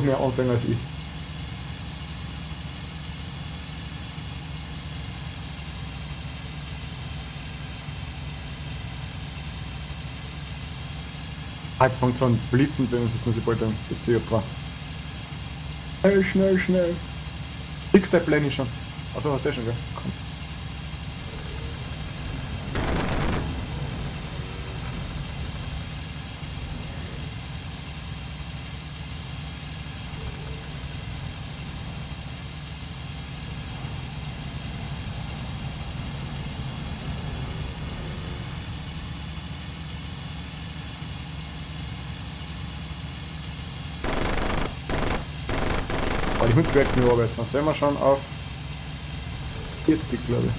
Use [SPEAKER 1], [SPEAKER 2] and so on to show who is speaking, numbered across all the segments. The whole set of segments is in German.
[SPEAKER 1] Noch mehr Anfänger als ich. Ah, jetzt fängt so ein Blitzen uns, jetzt muss ich bald einen Bezirk drauf. Schnell, schnell, schnell. Six-Step Lane ist schon. Achso, hast du schon, gell? Komm. Aber ich mit Track nur arbeiten, sonst sind wir schon auf 40, glaube ich.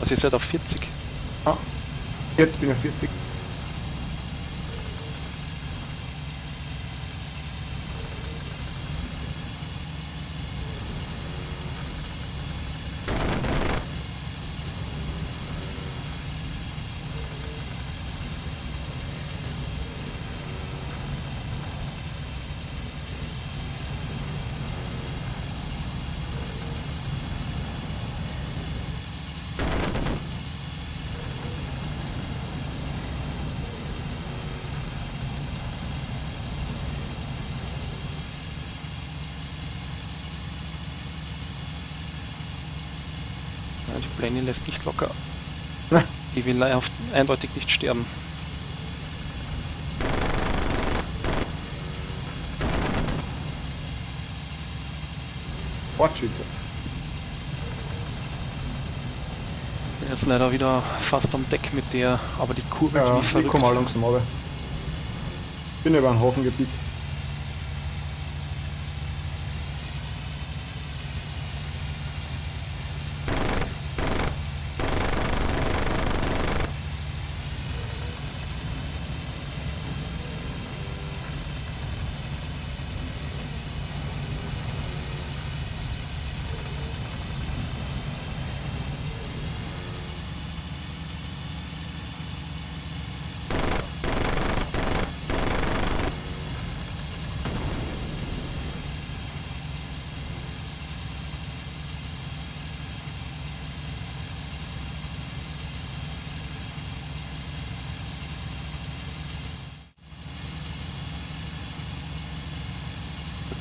[SPEAKER 2] Also ihr seid auf 40.
[SPEAKER 1] Ah, jetzt bin ich auf 40.
[SPEAKER 2] die Blenny lässt nicht locker. Die will eindeutig nicht sterben.
[SPEAKER 1] Sportschütze.
[SPEAKER 2] Er ist leider wieder fast am Deck mit der, aber die kurbelt
[SPEAKER 1] Ja, ich
[SPEAKER 2] verrückt.
[SPEAKER 1] komme auch langsam runter. Bin über einen Hafen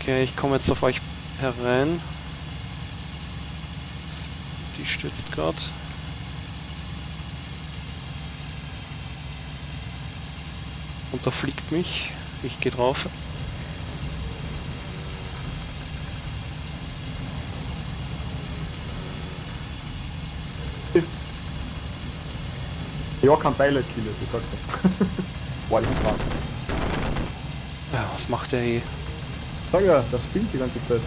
[SPEAKER 2] Okay, ich komme jetzt auf euch herein. Die stürzt gerade. Und da fliegt mich. Ich gehe drauf.
[SPEAKER 1] Ja, kein Pilot Killer, das sagst du. War ich.
[SPEAKER 2] Ja, was macht der eh?
[SPEAKER 1] Sag ja, das spinnt die ganze Zeit.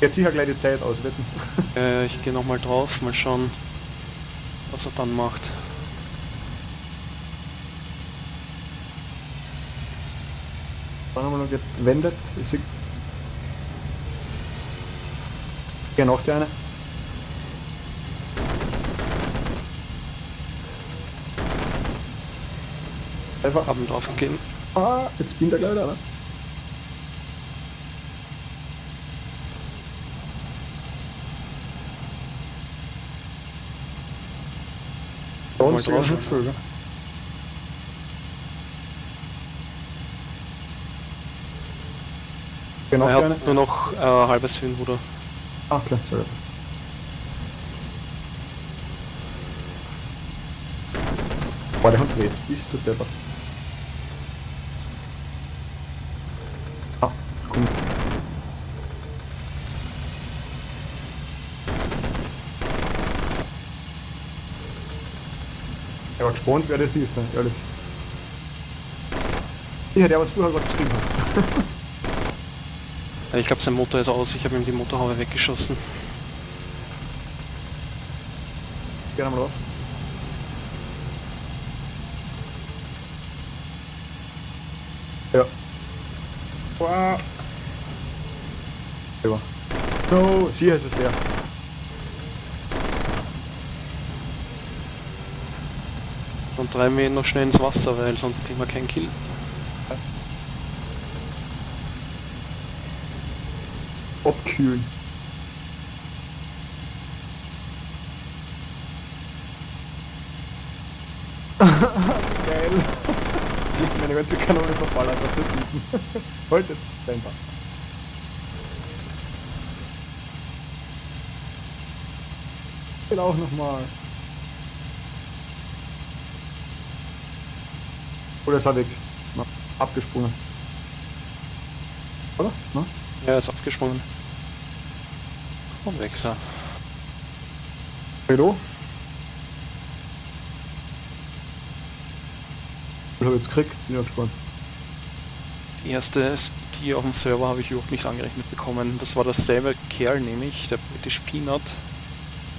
[SPEAKER 1] Jetzt sicher gleich die Zeit auswetten.
[SPEAKER 2] Äh, ich gehe nochmal drauf, mal schauen, was er dann macht.
[SPEAKER 1] Dann haben wir noch gewendet. Ich. Geh noch die eine. Einfach ab.
[SPEAKER 2] Haben drauf gegeben.
[SPEAKER 1] Ah, jetzt spinnt er gleich wieder, ne? Sogar
[SPEAKER 2] drauf.
[SPEAKER 1] schon Vögel. Genau,
[SPEAKER 2] er
[SPEAKER 1] eine.
[SPEAKER 2] hat nur noch äh, halbes Höhenruder.
[SPEAKER 1] Ah, okay, sorry. Boah, der Hund dreht. Bist du deppert. Ah, komm. Gespannt, wer das ist, ne? ehrlich. Ja, der was vorher gerade geschrieben hat.
[SPEAKER 2] Ich glaube, sein Motor ist aus. Ich habe ihm die Motorhaube weggeschossen.
[SPEAKER 1] Gerne mal auf. Ja. Wow. No, sie ist es der.
[SPEAKER 2] Und treiben wir ihn noch schnell ins Wasser, weil sonst kriegen wir keinen Kill.
[SPEAKER 1] Abkühlen. Geil. Meine ganze Kanone verballert auf den Typen. Halt jetzt, Bender. Ich will auch nochmal. Oder ist er weg? Na, abgesprungen. Oder? Na?
[SPEAKER 2] Ja, er ist abgesprungen. Und er.
[SPEAKER 1] Hallo? Ich hab jetzt gekriegt, bin ja gespannt.
[SPEAKER 2] Die erste die auf dem Server habe ich überhaupt nicht angerechnet bekommen. Das war dasselbe Kerl, nämlich der British Peanut.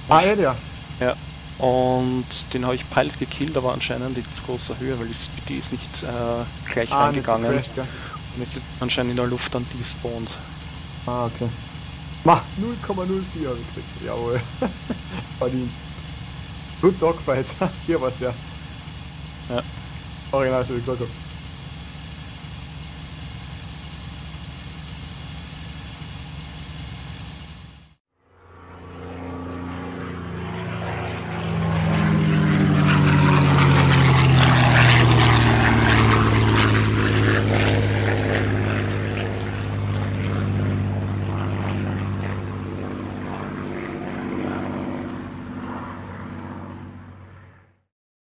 [SPEAKER 1] Ah, ja, der.
[SPEAKER 2] Ja. Und den habe ich Pilot gekillt, aber anscheinend in zu großer Höhe, weil die Speedy ist nicht äh, gleich
[SPEAKER 1] Ah, nicht
[SPEAKER 2] reingegangen
[SPEAKER 1] gell?
[SPEAKER 2] und ist anscheinend in der Luft dann despawned.
[SPEAKER 1] Ah, okay. Ma, 0,04 habe ich gekriegt. Jawohl. Verdient. Good Dogfight. Hier war's der.
[SPEAKER 2] Ja.
[SPEAKER 1] Original, so wie ich gesagt hab.